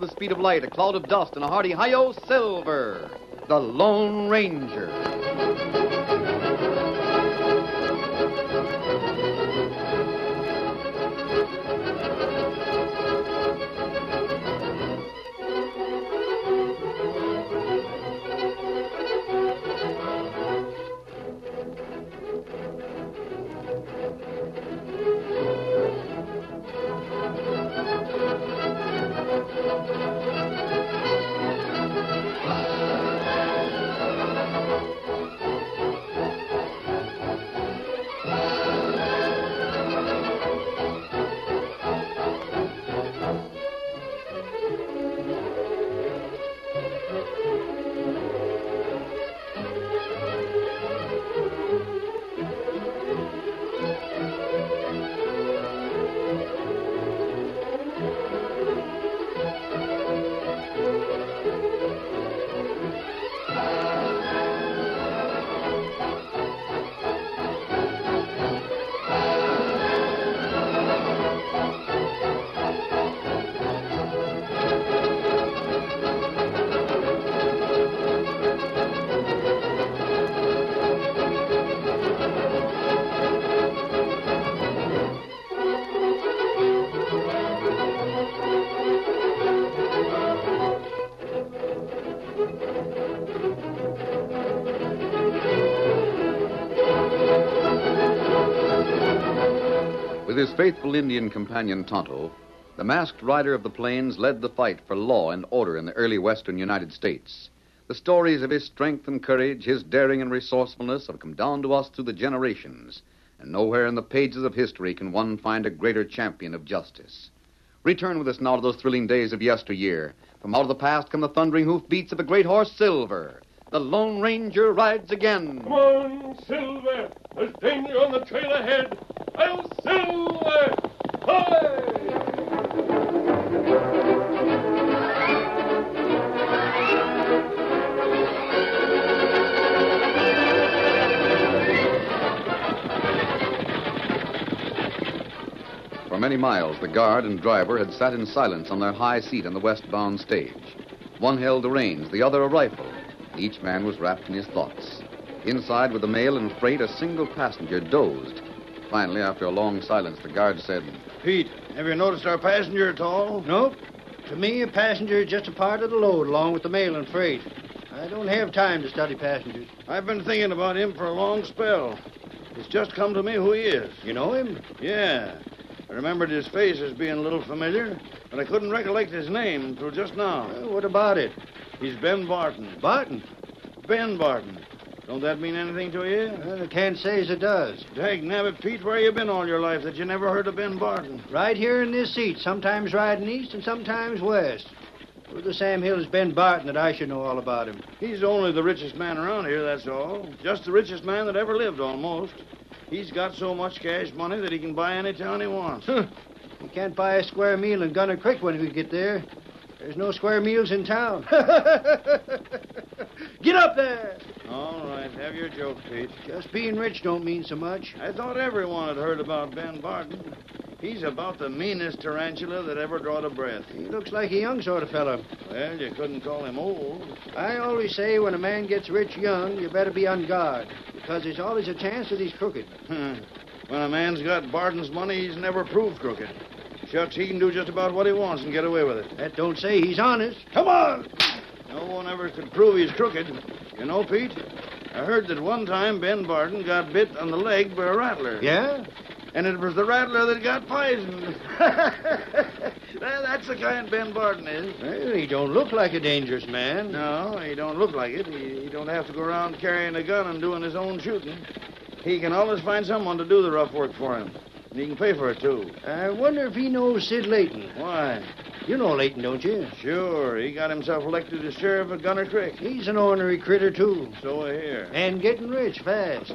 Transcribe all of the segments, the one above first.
the speed of light, a cloud of dust, and a hearty hi-yo silver. The Lone Ranger. His faithful Indian companion Tonto, the masked rider of the plains led the fight for law and order in the early western United States. The stories of his strength and courage, his daring and resourcefulness have come down to us through the generations, and nowhere in the pages of history can one find a greater champion of justice. Return with us now to those thrilling days of yesteryear. From out of the past come the thundering hoofbeats of the great horse Silver. The Lone Ranger rides again. Come on, Silver. There's danger on the trail ahead. I'll Silver. Hi! For many miles, the guard and driver had sat in silence on their high seat on the westbound stage. One held the reins, the other a rifle. Each man was wrapped in his thoughts. Inside with the mail and freight, a single passenger dozed. Finally, after a long silence, the guard said, Pete, have you noticed our passenger at all? Nope. To me, a passenger is just a part of the load along with the mail and freight. I don't have time to study passengers. I've been thinking about him for a long spell. It's just come to me who he is. You know him? Yeah. I remembered his face as being a little familiar, but I couldn't recollect his name until just now. Well, what about it? He's Ben Barton. Barton? Ben Barton. Don't that mean anything to you? Well, I can't say as it does. Dag nabbit, Pete, where you been all your life that you never heard of Ben Barton? Right here in this seat, sometimes riding east and sometimes west. Who the Sam Hill's Ben Barton that I should know all about him? He's only the richest man around here, that's all. Just the richest man that ever lived, almost. He's got so much cash money that he can buy any town he wants. He can't buy a square meal in Gunner Creek when we get there. There's no square meals in town. get up there! all right, have your joke, Pete. Just being rich don't mean so much. I thought everyone had heard about Ben Barton. He's about the meanest tarantula that ever drawed a breath. He looks like a young sort of fellow. Well, you couldn't call him old. I always say when a man gets rich young, you better be on guard, because there's always a chance that he's crooked. Hmm. when a man's got Barton's money, he's never proved crooked. Shucks, he can do just about what he wants and get away with it. That don't say he's honest. Come on! No one ever could prove he's crooked. You know, Pete, I heard that one time Ben Barton got bit on the leg by a rattler. Yeah? And it was the rattler that got poisoned. well, that's the kind Ben Barton is. Well, he don't look like a dangerous man. No, he don't look like it. He, he don't have to go around carrying a gun and doing his own shooting. He can always find someone to do the rough work for him. And he can pay for it, too. I wonder if he knows Sid Layton. Why? You know Layton, don't you? Sure, he got himself elected as sheriff of Gunner Creek. He's an ornery critter, too. So I hear. And getting rich fast.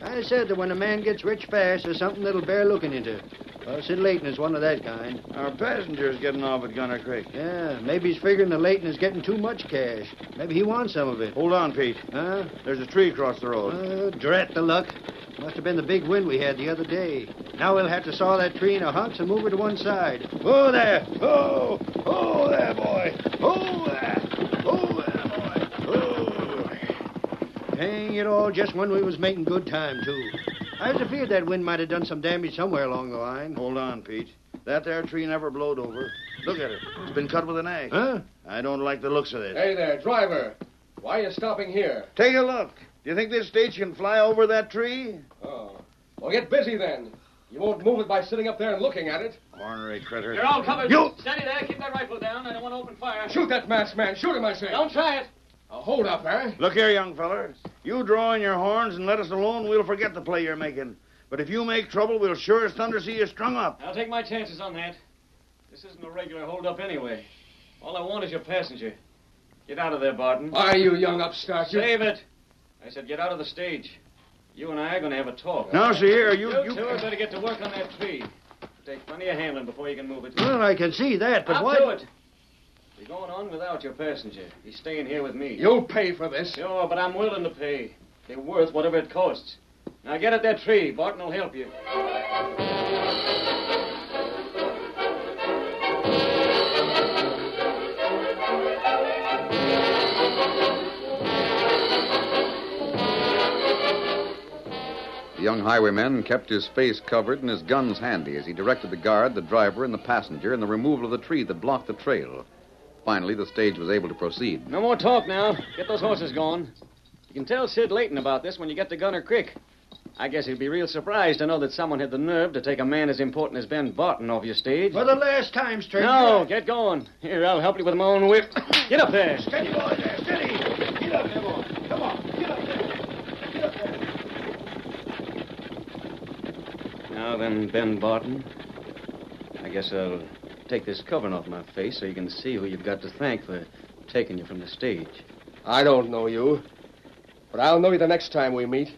I said that when a man gets rich fast, there's something that'll bear looking into. Well, Sid Layton is one of that kind. Our passenger's getting off at Gunner Creek. Yeah, maybe he's figuring that Layton is getting too much cash. Maybe he wants some of it. Hold on, Pete. Huh? There's a tree across the road. Uh, drat the luck. Must have been the big wind we had the other day. Now we'll have to saw that tree in a hunks and move it to one side. Oh, there. Oh, oh, there, boy. Oh, there. Oh, there, boy. Oh. Hang it all, just when we was making good time, too. I was afraid that wind might have done some damage somewhere along the line. Hold on, Pete. That there tree never blowed over. Look at it. It's been cut with an axe. Huh? I don't like the looks of this. Hey there, driver. Why are you stopping here? Take a look. Do you think this stage can fly over that tree? Oh. Well, get busy then. You won't move it by sitting up there and looking at it. Ornery critter. You're all covered. You- Steady there. Keep that rifle down. I don't want to open fire. Shoot that masked man. Shoot him, I say. Don't try it. Now, hold up, Harry. Look here, young feller. You draw in your horns and let us alone, we'll forget the play you're making. But if you make trouble, we'll sure as thunder see you strung up. I'll take my chances on that. This isn't a regular holdup anyway. All I want is your passenger. Get out of there, Barton. Why, you young upstart. You... Save it. I said get out of the stage. You and I are going to have a talk. Now, see here, you... You, you... two had better get to work on that tree. Take plenty of handling before you can move it. Well, I can see that, but Up why... to it. You're going on without your passenger. He's staying here with me. You'll pay for this. Sure, but I'm willing to pay. They're worth whatever it costs. Now get at that tree. Barton will help you. The young highwayman kept his face covered and his guns handy as he directed the guard, the driver, and the passenger in the removal of the tree that blocked the trail. Finally, the stage was able to proceed. No more talk now. Get those horses going. You can tell Sid Layton about this when you get to Gunner Creek. I guess he'd be real surprised to know that someone had the nerve to take a man as important as Ben Barton off your stage. For the last time, stranger. No, get going. Here, I'll help you with my own whip. Get up there. Steady, boy, there, steady. Get up there, boy. Come on, get up there. Get up there. Now then, Ben Barton. I guess I'll take this covering off my face so you can see who you've got to thank for taking you from the stage. I don't know you. But I'll know you the next time we meet.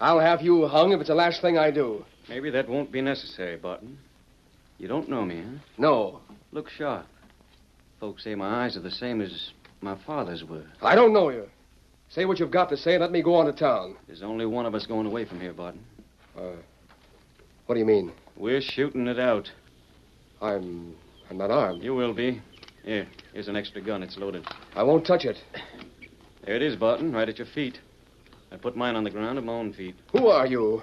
I'll have you hung if it's the last thing I do. Maybe that won't be necessary, Barton. You don't know me, huh? No. Look sharp. Folks say my eyes are the same as my father's were. I don't know you. Say what you've got to say and let me go on to town. There's only one of us going away from here, Barton. Uh, what do you mean? We're shooting it out. I'm. I'm not armed. You will be. Here, here's an extra gun. It's loaded. I won't touch it. There it is, Barton, right at your feet. I put mine on the ground at my own feet. Who are you?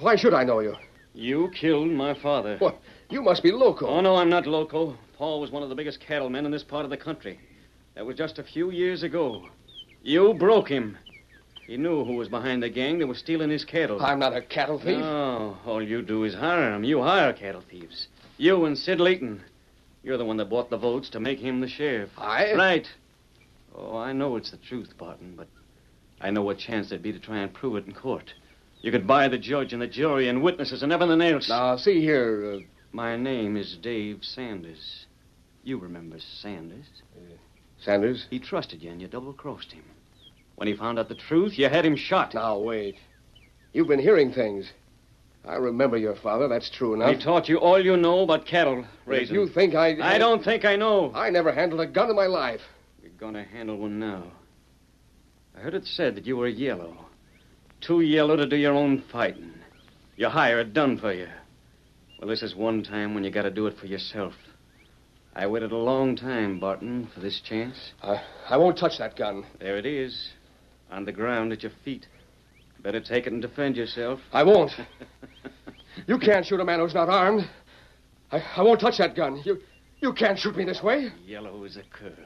Why should I know you? You killed my father. What? You must be loco. Oh, no, I'm not loco. Paul was one of the biggest cattlemen in this part of the country. That was just a few years ago. You broke him. He knew who was behind the gang that was stealing his cattle. I'm not a cattle thief. No, all you do is hire 'em. You hire cattle thieves. You and Sid Layton. You're the one that bought the votes to make him the sheriff. I? Right. Oh, I know it's the truth, Barton, but I know what chance there'd be to try and prove it in court. You could buy the judge and the jury and witnesses and everything else. Now, see here. Uh, My name is Dave Sanders. You remember Sanders. Sanders. He trusted you and you double crossed him. When he found out the truth, you had him shot. Now, wait. You've been hearing things. I remember your father. That's true enough. He taught you all you know about cattle raising. you think I. I don't think I know. I never handled a gun in my life. You're gonna handle one now. I heard it said that you were yellow. Too yellow to do your own fighting. You hire it done for you. Well, this is one time when you gotta do it for yourself. I waited a long time, Barton, for this chance. I, I won't touch that gun. There it is, on the ground at your feet. Better take it and defend yourself. I won't. You can't shoot a man who's not armed. I, I won't touch that gun. You, you can't shoot me this way. Yellow as a cur.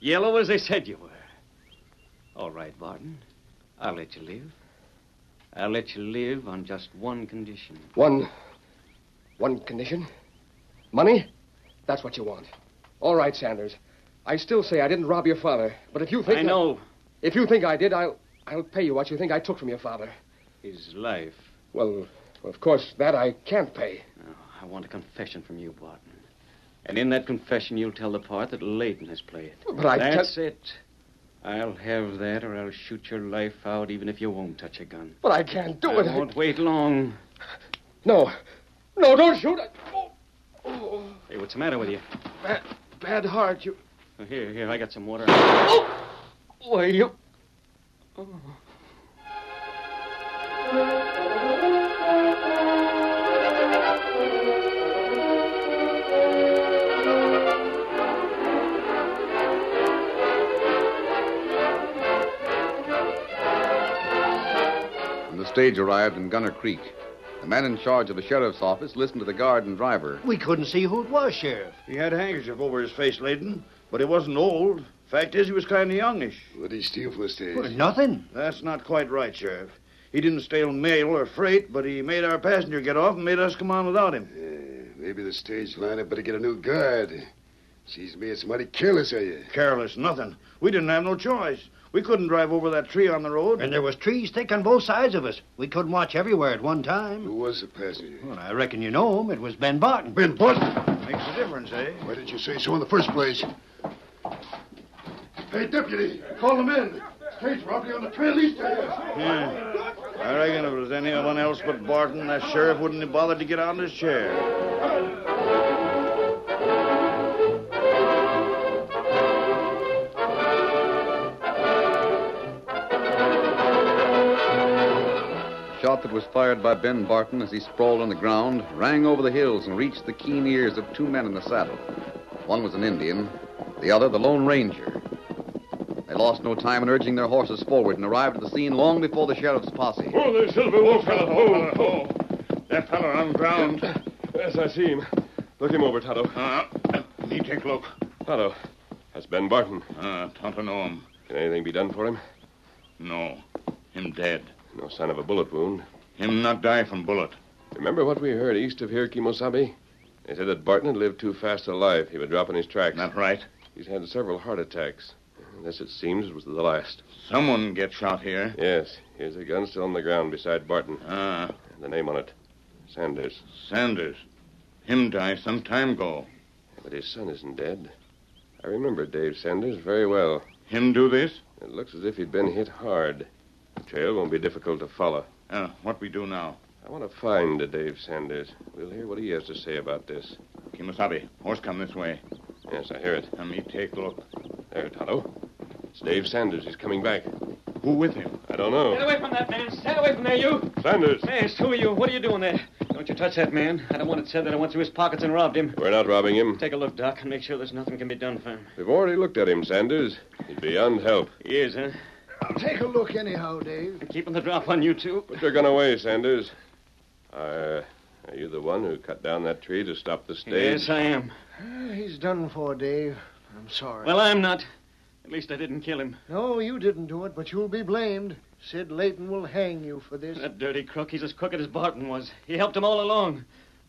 Yellow as they said you were. All right, Barton. I'll let you live. I'll let you live on just one condition. One. One condition. Money? That's what you want. All right, Sanders. I still say I didn't rob your father. But if you think I know if you think I did, I'll I'll pay you what you think I took from your father. his life. Well, of course, that I can't pay. Now, I want a confession from you, Barton. And in that confession, you'll tell the part that Layton has played. But I That's can't. it. I'll have that, or I'll shoot your life out, even if you won't touch a gun. But I can't do I it. I- won't wait long. No, no, don't shoot. Oh, oh, Hey, what's the matter with you? bad, bad heart. You. Oh, Here, here, I got some water. Oh! Why you? Oh. Stage arrived in Gunner Creek. The man in charge of the sheriff's office listened to the guard and driver. We couldn't see who it was, Sheriff. He had a handkerchief over his face, Layton, but he wasn't old. Fact is, he was kind of youngish. What did he steal from the stage? Well, nothing. That's not quite right, Sheriff. He didn't steal mail or freight, but he made our passenger get off and made us come on without him. Yeah, maybe the stage line had better get a new guard. Seems to me it's mighty careless of you. Careless, nothing. We didn't have no choice. We couldn't drive over that tree on the road. And there was trees thick on both sides of us. We couldn't watch everywhere at one time. Who was the passenger? Well, I reckon you know him. It was Ben Barton. Ben Barton. Makes a difference, eh? Why didn't you say so in the first place? Hey, deputy, call them in. Stage robbery on the trail east of here. Yeah. I reckon if it was anyone else but Barton, that sheriff wouldn't have bothered to get out of his chair. Shot that was fired by Ben Barton as he sprawled on the ground rang over the hills and reached the keen ears of two men in the saddle. One was an Indian, the other the Lone Ranger. They lost no time in urging their horses forward and arrived at the scene long before the sheriff's posse. Oh, there's Silver Wolf, fellow. Oh, oh. That fellow on the ground. Yes, I see him. Look him over, Tonto. Uh, me take look. Tonto, that's Ben Barton. Uh, Tonto know him. Can anything be done for him? No. Him dead. No sign of a bullet wound. Him not die from bullet. Remember what we heard east of here, Kemo Sabe? They said that Barton had lived too fast a life. He would drop in his tracks. Not right. He's had several heart attacks. This, it seems, was the last. Someone get shot here. Yes, here's a gun still on the ground beside Barton. Ah, The name on it Sanders. Sanders. Him die some time ago. But his son isn't dead. I remember Dave Sanders very well. Him do this? It looks as if he'd been hit hard. The trail won't be difficult to follow. Uh, what we do now? I want to find Dave Sanders. We'll hear what he has to say about this. Kemo Sabe, horse come this way. Yes, I hear it. Let me take a look. There, Tonto. It's Dave Sanders. He's coming back. Who with him? I don't know. Get away from that man. Stand away from there, you. Sanders! Hey, it's two of you. What are you doing there? Don't you touch that man. I don't want it said that I went through his pockets and robbed him. We're not robbing him. Take a look, Doc, and make sure there's nothing can be done for him. We've already looked at him, Sanders. He's beyond help. He is, huh? Take a look anyhow, Dave. Keeping the drop on you, too. Put your gun away, Sanders. Uh, are you the one who cut down that tree to stop the stage? Yes, I am. He's done for, Dave. I'm sorry. Well, I'm not. At least I didn't kill him. No, you didn't do it, but you'll be blamed. Sid Layton will hang you for this. That dirty crook, he's as crooked as Barton was. He helped him all along.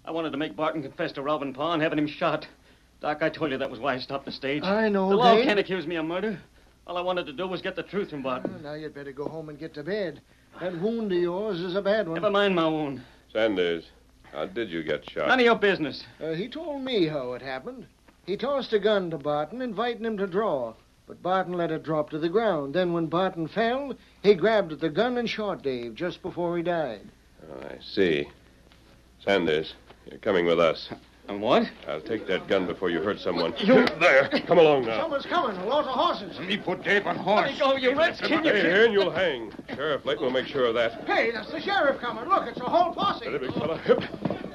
I wanted to make Barton confess to robbing Pa and having him shot. Doc, I told you that was why I stopped the stage. I know, The law Dave. can't accuse me of murder. All I wanted to do was get the truth from Barton. Now you'd better go home and get to bed. That wound of yours is a bad one. Never mind my wound. Sanders, how did you get shot? None of your business. Uh, he told me how it happened. He tossed a gun to Barton, inviting him to draw. But Barton let it drop to the ground. Then, when Barton fell, he grabbed at the gun and shot Dave just before he died. Oh, I see. Sanders, you're coming with us. And what? I'll take that gun before you hurt someone. You there? Come along now. Someone's coming. A lot of horses. Let Me put Dave on horse. Let me go, you redskin, you Hey, here, and you'll hang. Sheriff Layton will make sure of that. Hey, that's the sheriff coming. Look, it's a whole posse. Steady, big fella.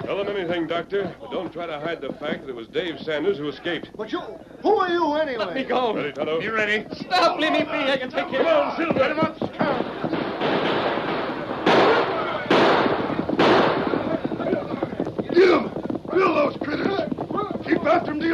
Tell them anything, Doctor, but don't try to hide the fact that it was Dave Sanders who escaped. But you, who are you anyway? Let me go. Ready, Tonto? You ready? Stop, leave me be. I can take care Come on, Silver. Let him up. Get him! Kill those critters! Keep after him till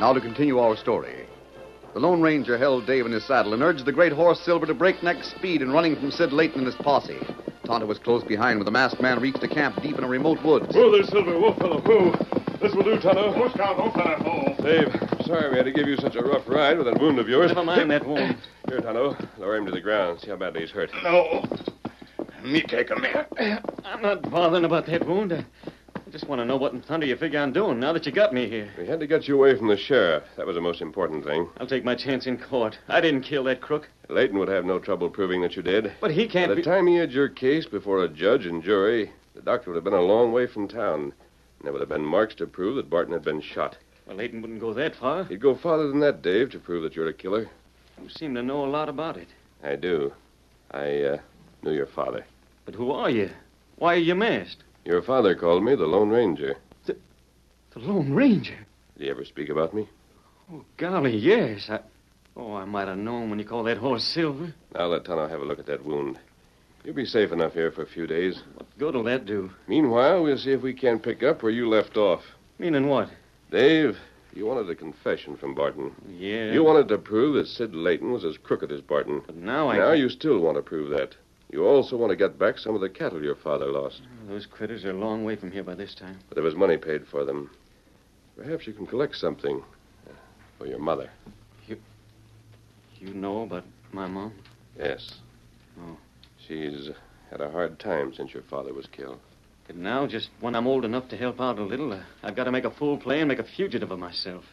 Now to continue our story. The Lone Ranger held Dave in his saddle and urged the great horse Silver to breakneck speed in running from Sid Layton and his posse. Tonto was close behind when the masked man reached a camp deep in a remote woods. Whoa there, Silver. Whoa, fellow. Whoa. This will do, Tonto. Whoa, Scout. Whoa, fella. Whoa. Dave, I'm sorry we had to give you such a rough ride with that wound of yours. Never mind that wound. Here, Tonto. Lower him to the ground. See how badly he's hurt. No. Me take him here. I'm not bothering about that wound. I just want to know what in thunder you figure on doing now that you got me here. We had to get you away from the sheriff. That was the most important thing. I'll take my chance in court. I didn't kill that crook. Layton would have no trouble proving that you did. But he can't By the be... time he had your case before a judge and jury, the doctor would have been a long way from town. And there would have been marks to prove that Barton had been shot. Well, Layton wouldn't go that far. He'd go farther than that, Dave, to prove that you're a killer. You seem to know a lot about it. I do. I uh, knew your father. But who are you? Why are you masked? Your father called me the Lone Ranger. The Lone Ranger. Did he ever speak about me? Oh, golly, yes. I... Oh, I might have known when you called that horse Silver. Now let Tonto have a look at that wound. You'll be safe enough here for a few days. What good will that do? Meanwhile, we'll see if we can't pick up where you left off. Meaning what? Dave, you wanted a confession from Barton. Yeah. You wanted to prove that Sid Layton was as crooked as Barton. But now I. Now you still want to prove that. You also want to get back some of the cattle your father lost. Those critters are a long way from here by this time. But there was money paid for them. Perhaps you can collect something uh, for your mother. You. You know about my mom? Yes. Oh. She's had a hard time since your father was killed. And now, just when I'm old enough to help out a little, uh, I've got to make a fool play and make a fugitive of myself.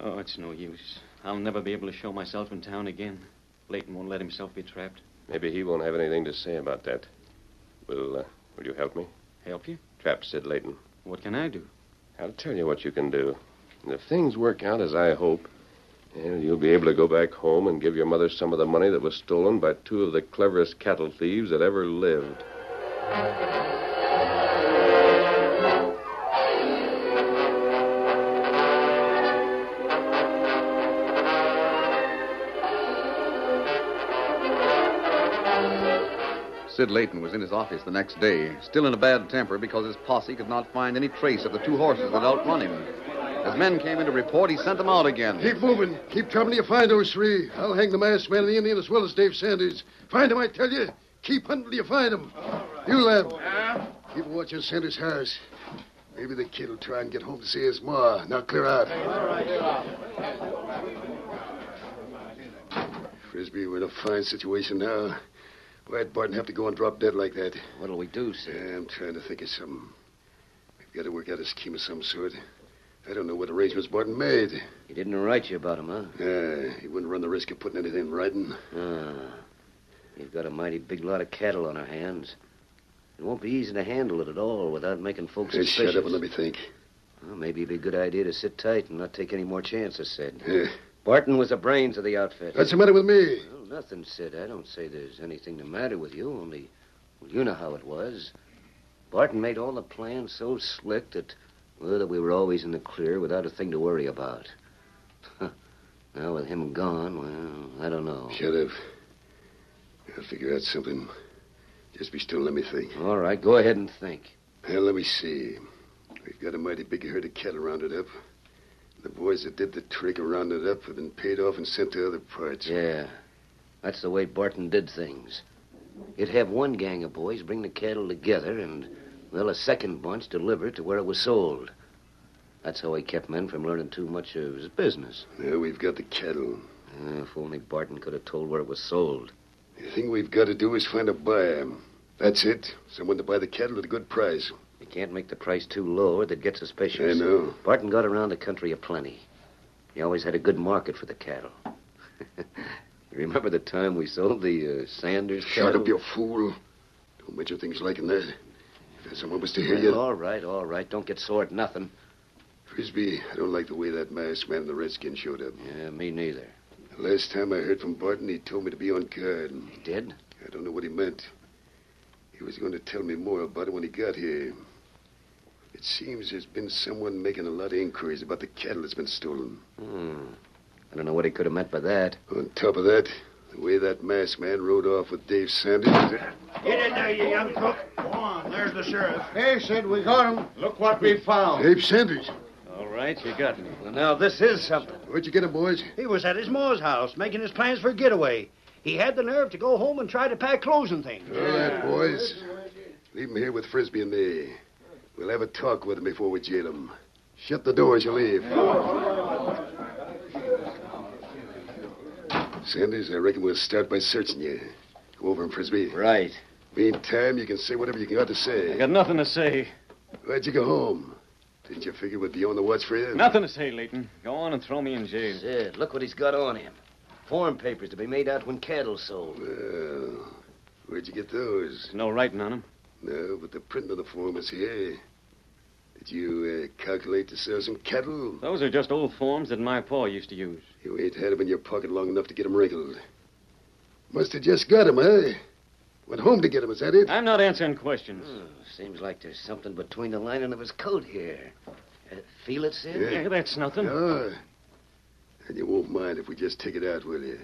Oh, it's no use. I'll never be able to show myself in town again. Layton won't let himself be trapped. Maybe he won't have anything to say about that. Will, uh, will you help me? Help you? Trap Sid Layton. What can I do? I'll tell you what you can do. And if things work out as I hope, well, you'll be able to go back home and give your mother some of the money that was stolen by two of the cleverest cattle thieves that ever lived. Sid Layton was in his office the next day, still in a bad temper because his posse could not find any trace of the two horses that outrun him. As men came in to report, he sent them out again. Keep moving. Keep till you find those three. I'll hang the masked man and the Indian as well as Dave Sanders. Find them, I tell you. Keep hunting till you find them. You, lad. Keep a watch on Sanders' house. Maybe the kid will try and get home to see his ma. Now clear out. Frisbee, we're in a fine situation now. Why'd Barton have to go and drop dead like that? What'll we do, Sid? Yeah, I'm trying to think of something. We've got to work out a scheme of some sort. I don't know what arrangements Barton made. He didn't write you about him, huh? Yeah, he wouldn't run the risk of putting anything in writing. Ah. You've got a mighty big lot of cattle on our hands. It won't be easy to handle it at all without making folks Hey, suspicious. shut up and let me think. Well, maybe it'd be a good idea to sit tight and not take any more chances, Sid. Yeah. Barton was the brains of the outfit. What's the matter with me? Well, nothing, Sid. I don't say there's anything the matter with you, only, well, you know how it was. Barton made all the plans so slick that, well, that we were always in the clear without a thing to worry about. now, with him gone, well, I don't know. Shut up. I'll figure out something. Just be still and let me think. All right, go ahead and think. Well, let me see. We've got a mighty big herd of cattle rounded up. The boys that did the trick rounding it up have been paid off and sent to other parts. Yeah, that's the way Barton did things. He'd have one gang of boys bring the cattle together and, well, a second bunch deliver it to where it was sold. That's how he kept men from learning too much of his business. Now we've got the cattle. Uh, if only Barton could have told where it was sold. The thing we've got to do is find a buyer. That's it. Someone to buy the cattle at a good price. You can't make the price too low or they'd get suspicious. I know. Barton got around the country aplenty. He always had a good market for the cattle. you remember the time we sold the uh, Sanders Shut cattle? up, you fool. Don't mention things like that. If someone was to hear Well, you. all right, all right. Don't get sore at nothing. Frisbee, I don't like the way that masked man and the Redskin showed up. Yeah, me neither. The last time I heard from Barton, he told me to be on guard. He did? I don't know what he meant. He was going to tell me more about it when he got here. It seems there's been someone making a lot of inquiries about the cattle that's been stolen. Hmm. I don't know what he could have meant by that. On top of that, the way that masked man rode off with Dave Sanders. Get in there, you young cook. Go on. There's the sheriff. Hey, Sid, we got him. Look what we found. Dave Sanders. All right, you got me. Well, Well, now, this is something. Where'd you get him, boys? He was at his ma's house making his plans for a getaway. He had the nerve to go home and try to pack clothes and things. All right, boys. Leave him here with Frisbee and me. We'll have a talk with him before we jail him. Shut the door as you leave. Sanders, I reckon we'll start by searching you. Go over him, Frisbee. Right. Meantime, you can say whatever you got to say. I got nothing to say. Why'd you go home? Didn't you figure we'd be on the watch for you? Nothing to say, Layton. Go on and throw me in jail. Sid, look what he's got on him. Form papers to be made out when cattle sold. Well, where'd you get those? No writing on them. No, but the print of the form is here. Did you uh, calculate to sell some cattle? Those are just old forms that my pa used to use. You ain't had 'em in your pocket long enough to get 'em wrinkled. Must have just got 'em, eh? Went home to get 'em, is that it? I'm not answering questions. Hmm, seems like there's something between the lining of his coat here. Uh, feel it, Sid? Yeah. Yeah, that's nothing. Ah. And you won't mind if we just take it out, will you?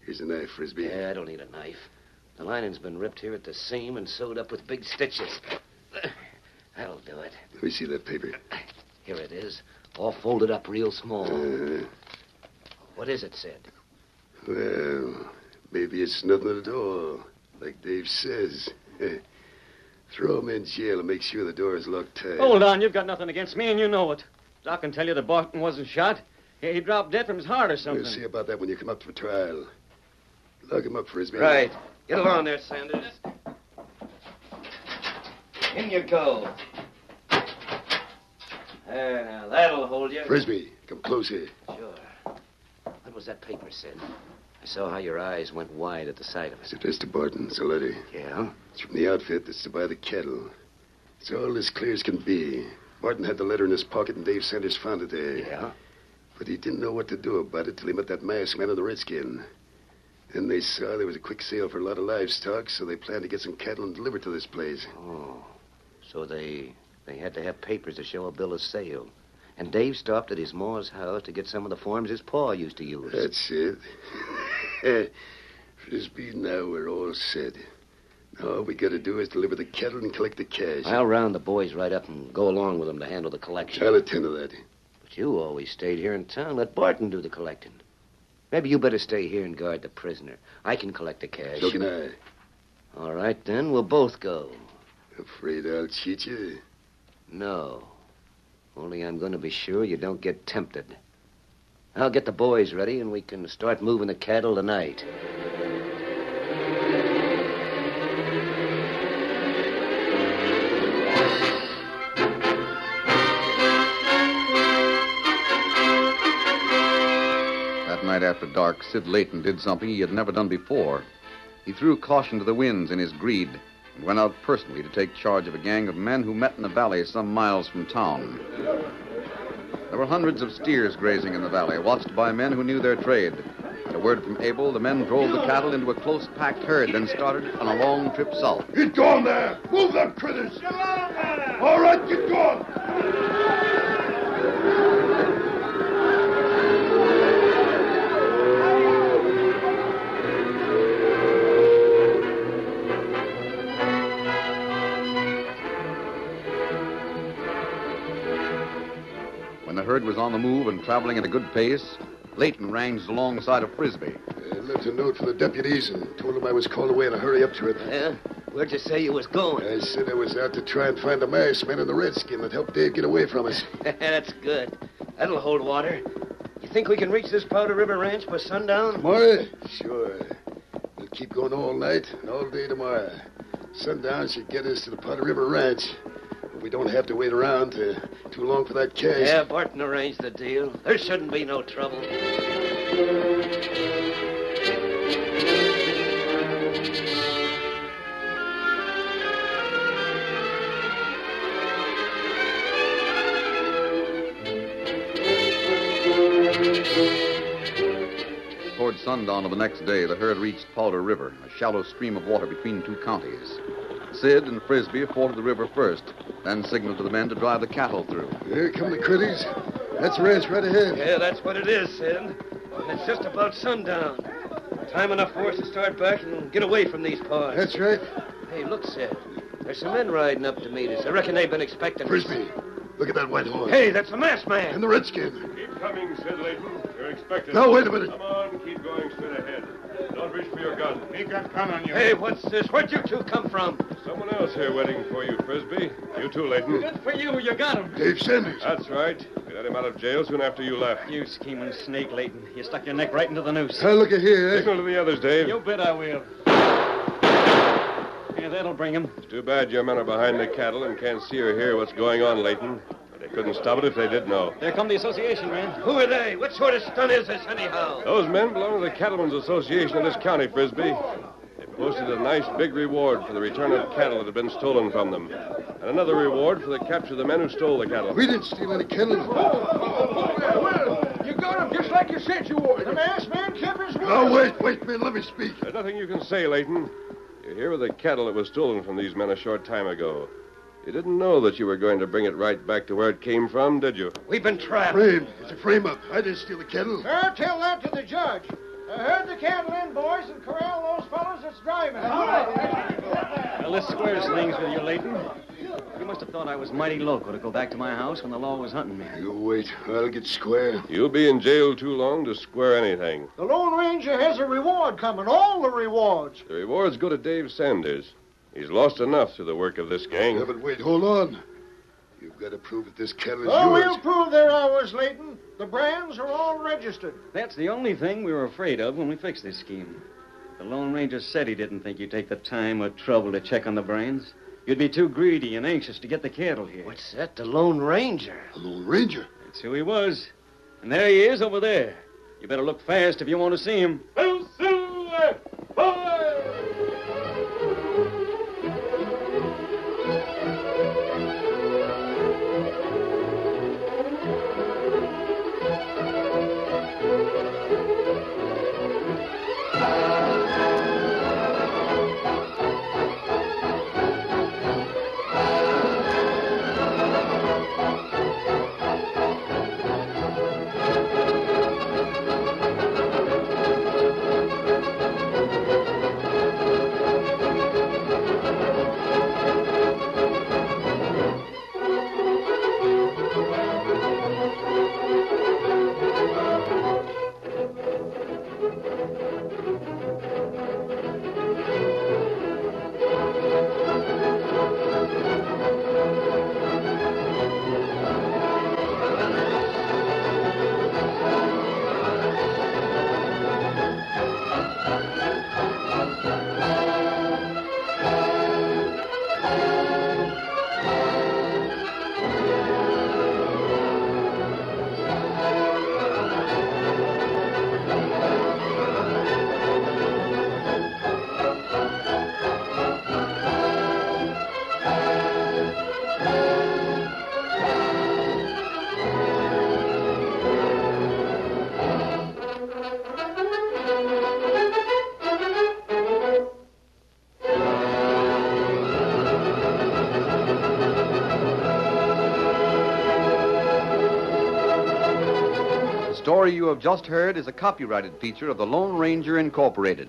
Here's a knife, Frisbee. Yeah, I don't need a knife. The lining's been ripped here at the seam and sewed up with big stitches. That'll do it. Let me see that paper. Here it is, all folded up real small. Uh, What is it, Sid? well, maybe it's nothing at all, like Dave says. Throw him in jail and make sure the door is locked tight. Hold on, you've got nothing against me, and you know it. Doc can tell you that Barton wasn't shot. He he dropped dead from his heart or something. We'll see about that when you come up for trial. Lock him up, for his Frisbee. Right. Get along there, Sanders. In you go. There, uh, now, that'll hold you. Frisbee, come close here. Sure. What was that paper, Sid? I saw how your eyes went wide at the sight of it. It's addressed to Barton. A letter. Yeah? It's from the outfit that's to buy the cattle. It's all as clear as can be. Barton had the letter in his pocket, and Dave Sanders found it there. Yeah? But he didn't know what to do about it till he met that masked man of the Redskin. Then they saw there was a quick sale for a lot of livestock, so they planned to get some cattle and deliver to this place. Oh. So they they had to have papers to show a bill of sale. And Dave stopped at his ma's house to get some of the forms his pa used to use. That's it. Frisbee, now we're all set. Now all we got to do is deliver the cattle and collect the cash. I'll round the boys right up and go along with them to handle the collection. I'll attend to that. But you always stayed here in town. Let Barton do the collecting. Maybe you better stay here and guard the prisoner. I can collect the cash. So can I. All right, then. We'll both go. Afraid I'll cheat you? No. Only I'm going to be sure you don't get tempted. I'll get the boys ready, and we can start moving the cattle tonight. That night after dark, Sid Layton did something he had never done before. He threw caution to the winds in his greed and went out personally to take charge of a gang of men who met in a valley some miles from town. There were hundreds of steers grazing in the valley, watched by men who knew their trade. At a word from Abel, the men drove the cattle into a close packed herd, then started on a long trip south. Get going there! Move them critters! All right, get going! When the herd was on the move and traveling at a good pace, Layton ranged alongside of Frisbee. I left a note for the deputies and told them I was called away in a hurry up to it. Yeah? Where'd you say you was going? I said I was out to try and find the masked man and the redskin that helped Dave get away from us. That's good. That'll hold water. You think we can reach this Powder River Ranch by sundown? Tomorrow? Sure. We'll keep going all night and all day tomorrow. Sundown should get us to the Powder River Ranch. But we don't have to wait around uh, too long for that cash. Yeah, Barton arranged the deal. There shouldn't be no trouble. Toward sundown of the next day, the herd reached Powder River, a shallow stream of water between two counties. Sid and Frisbee forded the river first, then signaled to the men to drive the cattle through. Here come the critters. That's the ranch right ahead. Yeah, that's what it is, Sid. And it's just about sundown. Time enough for us to start back and get away from these parts. That's right. Hey, look, Sid. There's some men riding up to meet us. I reckon they've been expecting us. Frisbee, Look at that white horse. Hey, that's the masked man. And the redskin. Keep coming, Sid Layton. You're expected. Now, wait a minute. Come on, keep going straight ahead. Don't reach for your gun. He got gun on you. Hey, what's this? Where'd you two come from? Someone else here waiting for you, Frisbee. You too, Layton. Good for you. You got him. Dave Sanders. That's right. We let him out of jail soon after you left. You scheming snake, Layton. You stuck your neck right into the noose. Now, look at here. eh? Signal to the others, Dave. You bet I will. Yeah, that'll bring him. It's too bad your men are behind the cattle and can't see or hear what's going on, Layton. But they couldn't stop it if they did know. There come the association men. Who are they? What sort of stunt is this, anyhow? Those men belong to the Cattlemen's Association of this county, Frisbee. They posted a nice big reward for the return of cattle that had been stolen from them, and another reward for the capture of the men who stole the cattle. We didn't steal any cattle. You got him just like you said you would. The masked man kept his word. Now, wait, wait, man. Let me speak. There's nothing you can say, Layton. You're here with the cattle that was stolen from these men a short time ago. You didn't know that you were going to bring it right back to where it came from, did you? We've been trapped. Frame. It's a frame up. I didn't steal the cattle. I'll tell that to the judge. I heard the cattle in, boys, and corral those fellows that's driving. All right. Well, this squares things with you, Layton. You must have thought I was mighty loco to go back to my house when the law was hunting me. You wait. I'll get square. You'll be in jail too long to square anything. The Lone Ranger has a reward coming, all the rewards. The rewards go to Dave Sanders. He's lost enough through the work of this gang. Yeah, but wait, hold on. You've got to prove that this cattle is Oh, yours. we'll prove they're ours, Layton. The brands are all registered. That's the only thing we were afraid of when we fixed this scheme. The Lone Ranger said he didn't think you'd take the time or trouble to check on the brands. You'd be too greedy and anxious to get the cattle here. What's that? The Lone Ranger. The Lone Ranger. That's who he was. And there he is over there. You better look fast if you want to see him. The you have just heard is a copyrighted feature of the Lone Ranger Incorporated.